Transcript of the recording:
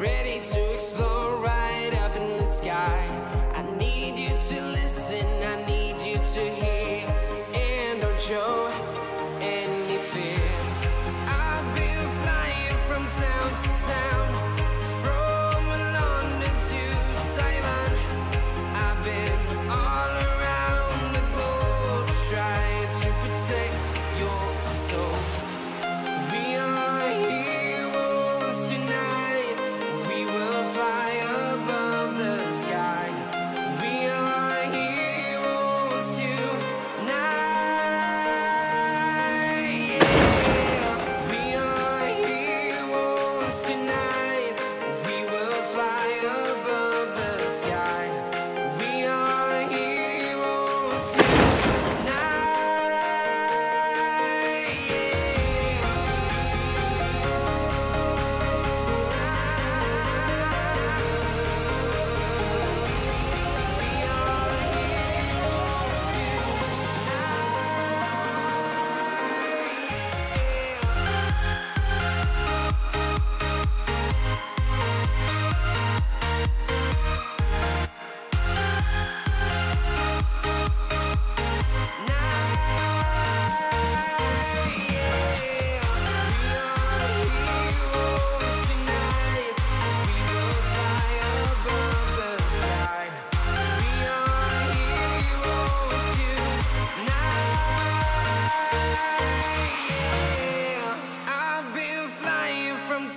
Ready to explode right up in the sky. I need you to tonight.